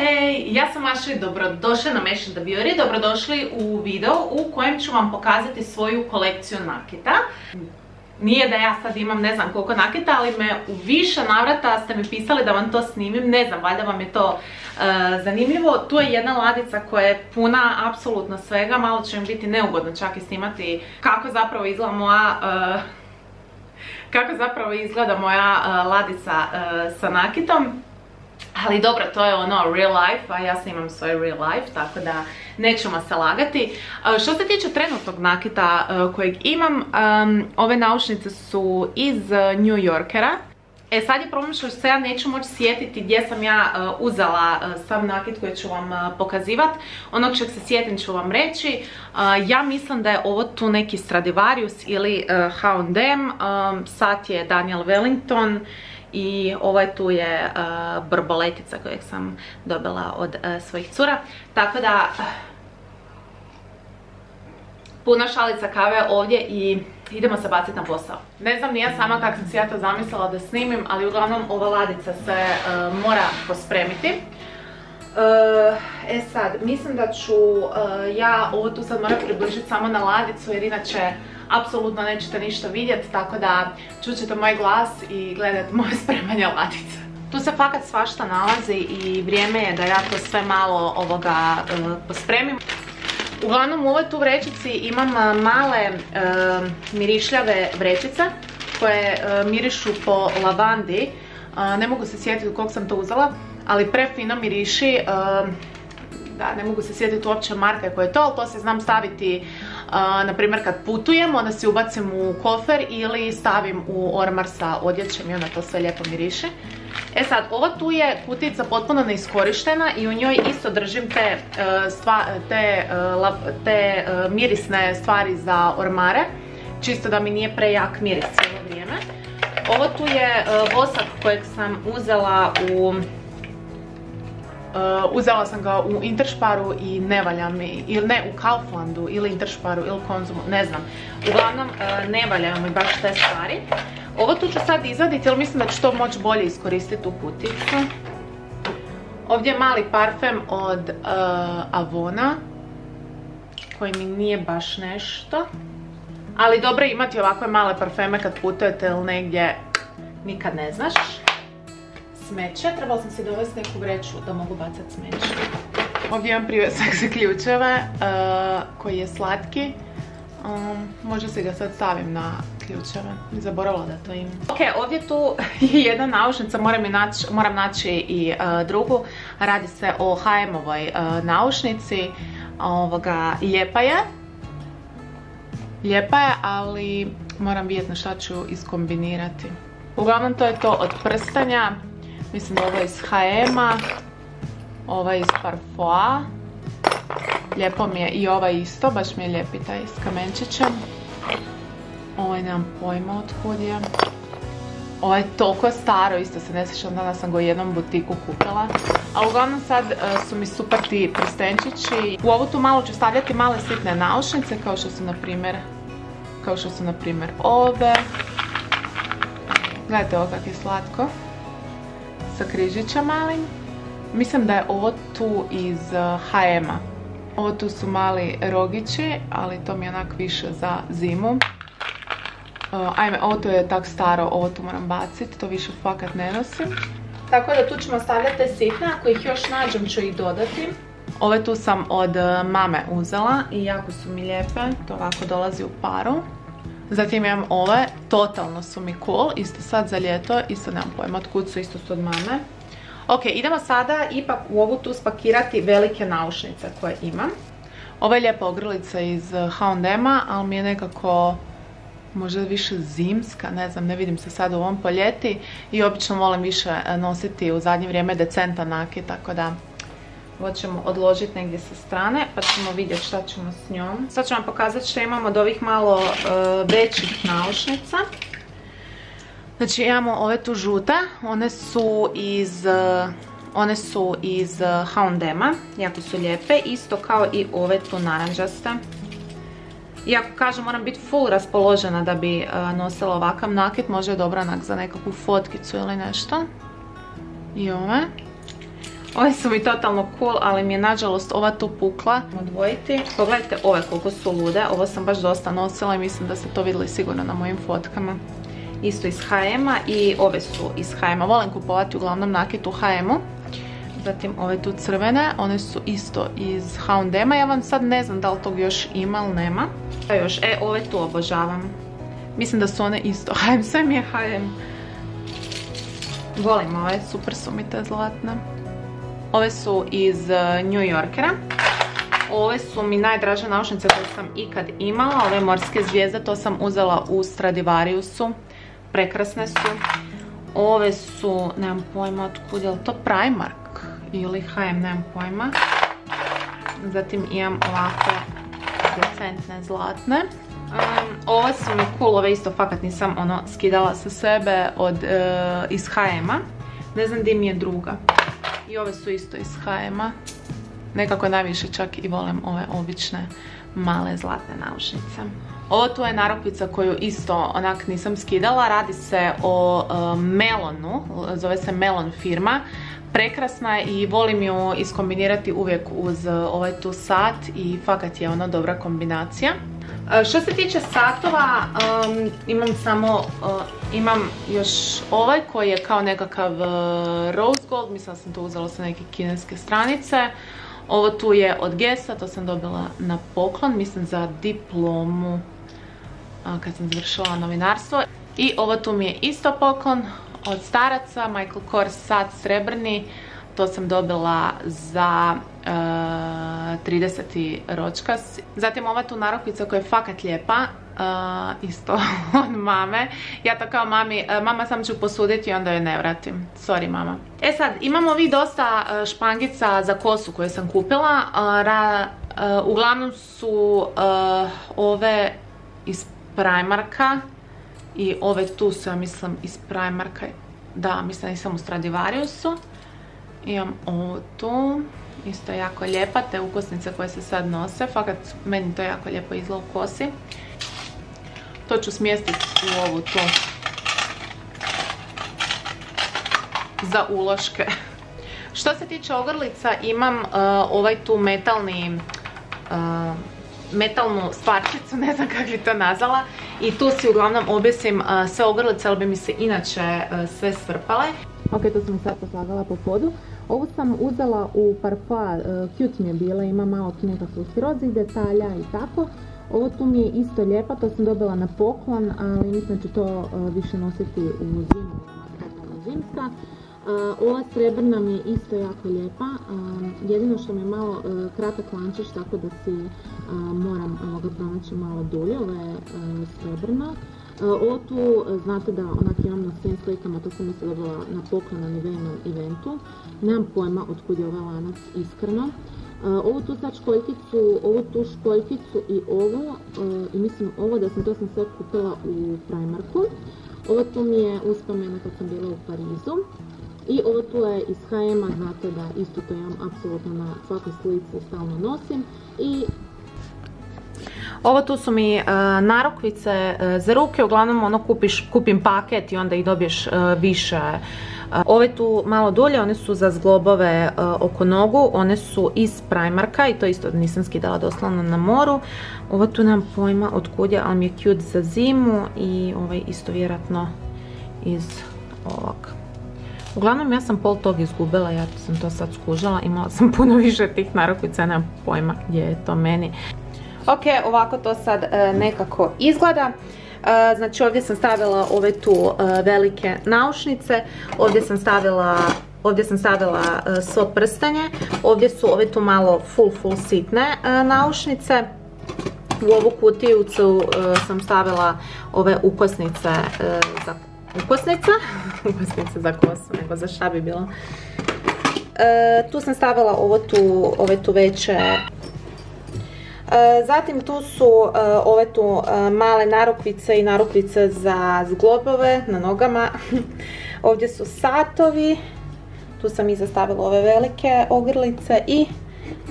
Hej, ja sam Maša i dobrodošli na Mesh the Beauty, dobrodošli u video u kojem ću vam pokazati svoju kolekciju nakita. Nije da ja sad imam ne znam koliko nakita, ali me u više navrata ste mi pisali da vam to snimim, ne znam, valjda vam je to e, zanimljivo. Tu je jedna ladica koja je puna apsolutno svega, malo će mi biti neugodno čak i snimati kako zapravo izgleda moja... E, kako zapravo izgleda moja e, ladica sa nakitom. Ali dobro, to je ono real life, a ja imam svoj real life, tako da nećemo se lagati. E, što se tiče trenutnog nakita e, kojeg imam, ove naušnice su iz New Yorkera. E sad je problem što se ja neću moći sjetiti gdje sam ja e, uzela sam nakit koji ću vam pokazivat. Onog čeg se sjetim ću vam reći. Ja mislim da je ovo tu neki Stradivarius ili H&M. Sat je Daniel Wellington i ovaj tu je uh, brboletica kojeg sam dobila od uh, svojih cura. Tako da, puno šalica kave ovdje i idemo se baciti na posao. Ne znam nije sama kako sam si ja to zamislila da snimim, ali uglavnom ova ladica se mora pospremiti. E sad, mislim da ću ja ovo tu sad moram približiti samo na ladicu jer inače apsolutno nećete ništa vidjeti, tako da čućete moj glas i gledajte moje spremanje ladice. Tu se fakat svašta nalazi i vrijeme je da ja to sve malo ovoga e, pospremim. Uglavnom u ovoj tu vrećici imam e, male e, mirišljave vrećice koje mirišu po lavandi. ne mogu se sjetiti kog sam to uzela, ali prefino miriši. da, ne mogu se sjetiti uopće marke koje je to, ali to se znam staviti na primjer kad putujem, onda si ubacim u kofer ili stavim u ormar sa odjećem i onda to sve lijepo miriše. E sad, ova tu je kutica potpuno neiskorištena i u njoj isto držim te, e, te, e, te e, mirisne stvari za ormare. Čisto da mi nije prejak miris cijelo vrijeme. Ovo tu je vosak kojeg sam uzela u uzela sam ga u Interšparu i ne valja mi, ili ne, u Kauflandu, ili Interšparu, ili Konzumu, ne znam. Uglavnom, uh, ne valjaju mi baš te stvari. Ovo tu ću sad izvaditi, jer mislim da ću to moći bolje iskoristiti u kuticu. Ovdje je mali parfem od uh, Avona, koji mi nije baš nešto. Ali dobro je imati ovakve male parfeme kad putujete ili negdje, nikad ne znaš smeće. Trebala sam si dovesti neku vreću da mogu bacati smeće. Ovdje imam privesak za ključeve uh, koji je slatki. Um, možda se ga sad stavim na ključeve. Zaboravila da to imam. Ok, ovdje tu je jedna naušnica, moram, naći i uh, drugu. Radi se o HM-ovoj uh, naušnici. Ovoga, lijepa je. Lijepa je, ali moram vidjeti na šta ću iskombinirati. Uglavnom to je to od prstanja. Mislim da ovo je iz H&M-a. Ova je iz Parfois. Lijepo mi je i ova isto, baš mi je lijepi taj s kamenčićem. Ovaj nemam pojma od je. Ovo je toliko staro, isto se ne sjećam da sam ga u jednom butiku kupila. A uglavnom sad e, su mi super ti prstenčići. U ovu tu malo ću stavljati male sitne naušnice kao što su na primjer kao što su na primjer ove. Gledajte ovo kak je slatko sa križića malim. Mislim da je ovo tu iz H&M-a. Ovo tu su mali rogići, ali to mi je onak više za zimu. Uh, ajme, ovo tu je tak staro, ovo tu moram baciti, to više fakat ne nosim. Tako da tu ćemo stavljati te sitne, ako ih još nađem ću ih dodati. Ove tu sam od uh, mame uzela i jako su mi lijepe, to ovako dolazi u paru. Zatim imam ove, totalno su mi cool, isto sad za ljeto, isto nemam pojma od kud su, isto su od mame. Ok, idemo sada ipak u ovu tu spakirati velike naušnice koje imam. Ova je lijepa ogrlica iz H&M-a, ali mi je nekako možda više zimska, ne znam, ne vidim se sad u ovom poljeti i obično volim više nositi u zadnje vrijeme decenta naki, tako da ovo ćemo odložiti negdje sa strane pa ćemo vidjeti šta ćemo s njom. Sad ću vam pokazati što imamo od ovih malo e, većih naušnica. Znači imamo ove tu žute, one su iz... E, one su iz H&M-a, jako su lijepe, isto kao i ove tu naranđaste. Iako kažem moram biti full raspoložena da bi e, nosila ovakav nakit, može je dobro onak za nekakvu fotkicu ili nešto. I ove. Ove su mi totalno cool, ali mi je nažalost ova tu pukla. Odvojiti. Pogledajte ove koliko su lude. Ovo sam baš dosta nosila i mislim da ste to vidjeli sigurno na mojim fotkama. Isto iz H&M-a i ove su iz H&M-a. Volim kupovati uglavnom nakit u H&M-u. Zatim ove tu crvene, one su isto iz H&M-a. Ja vam sad ne znam da li tog još ima ili nema. još, e, ove tu obožavam. Mislim da su one isto. H&M, sve mi je H&M. Volim ove, super su mi te zlatne. Ove su iz e, New Yorkera. Ove su mi najdraže naušnice koje sam ikad imala. Ove morske zvijezde, to sam uzela u Stradivariusu. Prekrasne su. Ove su, nemam pojma otkud, je li to Primark ili H&M, nemam pojma. Zatim imam ovakve decentne zlatne. ove su mi cool, ove isto fakat nisam ono skidala sa sebe od, e, iz H&M-a. Ne znam gdje mi je druga. I ove su isto iz H&M-a. Nekako najviše čak i volim ove obične male zlatne naušnice. Ovo tu je narukvica koju isto onak nisam skidala. Radi se o e, Melonu, zove se Melon firma. Prekrasna i volim ju iskombinirati uvijek uz ovaj tu sat i fakat je ona dobra kombinacija. E, što se tiče satova, imam samo, e, imam još ovaj koji je kao nekakav rose gold, mislim da sam to uzela sa neke kineske stranice. Ovo tu je od Gesa, to sam dobila na poklon, mislim za diplomu kad sam završila novinarstvo. I ovo tu mi je isto poklon od staraca, Michael Kors sat srebrni, to sam dobila za 30. E, ročkas. Zatim ova tu narukvica koja je fakat lijepa, e, isto od mame. Ja to kao mami, e, mama sam ću posuditi i onda joj ne vratim. Sorry mama. E sad, imamo vi dosta špangica za kosu koje sam kupila. uglavnom su ove iz Primarka i ove tu su, ja mislim, iz Primarka. Da, mislim da sam u Stradivariusu. Imam ovu tu. Isto je jako lijepa, te ukosnice koje se sad nose. Fakat meni to jako lijepo izgleda u kosi. To ću smjestiti u ovu tu. Za uloške. Što se tiče ogrlica, imam uh, ovaj tu metalni uh, metalnu stvarčicu, ne znam kako bi to nazvala. I tu si uglavnom objesim sve ogrlice, ali bi mi se inače sve svrpale. Ok, to sam sad poslagala po podu. Ovu sam uzela u Parfois, cute mi je bila, ima malo tu nekakvih detalja i tako. Ovo tu mi je isto lijepa, to sam dobila na poklon, ali mislim da ću to više nositi u zimu, zimska. Ova srebrna mi je isto jako lijepa, jedino što mi je malo e, kratak lančić tako da si moram ga pronaći malo dulje, ova je e, srebrna. Ovo tu, e, znate da onak imam na svim slikama, to sam mislim dobila na poklon na eventu. Nemam pojma otkud je ovaj lanac iskreno. Ovu tu sad školjkicu, ovu tu školjkicu i ovo, i mislim ovo da sam to sam sve kupila u Primarku. Ovo tu mi je uspomena kad sam bila u Parizu. I ovo tu je iz H&M-a, znate da isto to imam apsolutno na svakoj slici stalno nosim. I ovo tu su mi uh, narukvice uh, za ruke, uglavnom ono kupiš, kupim paket i onda ih dobiješ uh, više. Ove tu malo dulje, one su za zglobove oko nogu, one su iz Primarka i to isto nisam skidala doslovno na moru. Ovo tu nemam pojma od je, ali mi je cute za zimu i ovaj isto vjerojatno iz ovog. Uglavnom ja sam pol tog izgubila, ja sam to sad skužala, imala sam puno više tih narukvica, nemam pojma gdje je to meni. Ok, ovako to sad e, nekako izgleda. E, znači ovdje sam stavila ove tu e, velike naušnice, ovdje sam stavila Ovdje sam stavila svo prstanje, ovdje su ove tu malo full full sitne naušnice. U ovu kutijucu sam stavila ove ukosnice za ukosnica, ukosnica za kosu, nego za šta bi bilo. tu sam stavila tu, ove tu veće E, zatim tu su e, ove tu e, male narukvice i narukvice za zglobove na nogama. Ovdje su satovi. Tu sam i zastavila ove velike ogrlice i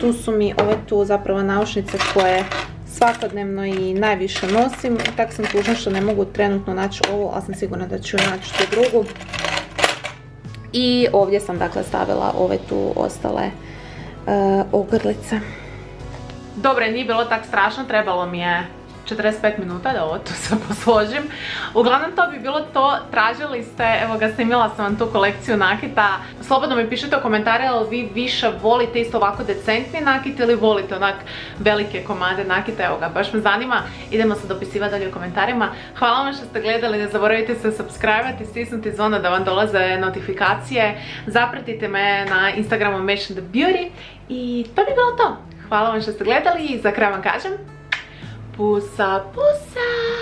tu su mi ove tu zapravo naušnice koje svakodnevno i najviše nosim. Tako sam tužna što ne mogu trenutno naći ovu, ali sam sigurna da ću naći tu drugu. I ovdje sam dakle stavila ove tu ostale uh, ogrlice. Dobro, nije bilo tak strašno, trebalo mi je 45 minuta da ovo tu sve posložim. Uglavnom to bi bilo to, tražili ste, evo ga snimila sam vam tu kolekciju nakita. Slobodno mi pišite u komentare ali vi više volite isto ovako decentni nakit ili volite onak velike komade nakita, evo ga, baš me zanima. Idemo se dopisivati dalje u komentarima. Hvala vam što ste gledali, ne zaboravite se subscribe i stisnuti zvona da vam dolaze notifikacije. Zapratite me na Instagramu Mention the Beauty i to bi bilo to. Hvala vam što ste gledali i za kraj vam kažem Puça, puça!